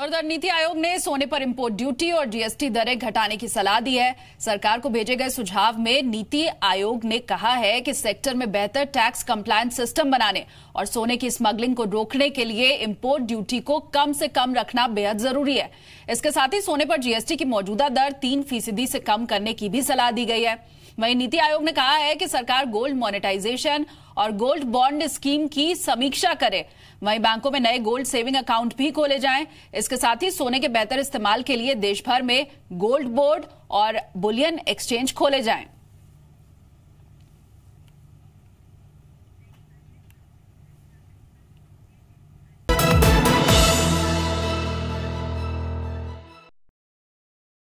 और उधर नीति आयोग ने सोने पर इम्पोर्ट ड्यूटी और जीएसटी दरें घटाने की सलाह दी है। सरकार को भेजे गए सुझाव में नीति आयोग ने कहा है कि सेक्टर में बेहतर टैक्स कंप्लायंस सिस्टम बनाने और सोने की स्मगलिंग को रोकने के लिए इम्पोर्ट ड्यूटी को कम से कम रखना बेहद ज़रूरी है। इसके साथ ही सोने पर जीएसटी की मौजूदा दर तीन फ़ीसदी से कम करने की भी सलाह दी गई है। वहीं नीति आयोग ने कहा है कि सरकार गोल्ड मोनेटाइजेशन और गोल्ड बॉन्ड स्कीम की समीक्षा करे। वहीं बैंकों में नए गोल्ड सेविंग अकाउंट भी खोले जाएँ। इसके साथ ही सोने के बेहतर इस्तेमाल के लिए देशभर में गोल्ड बोर्ड और बुलियन एक्सचेंज खोले जाएँ।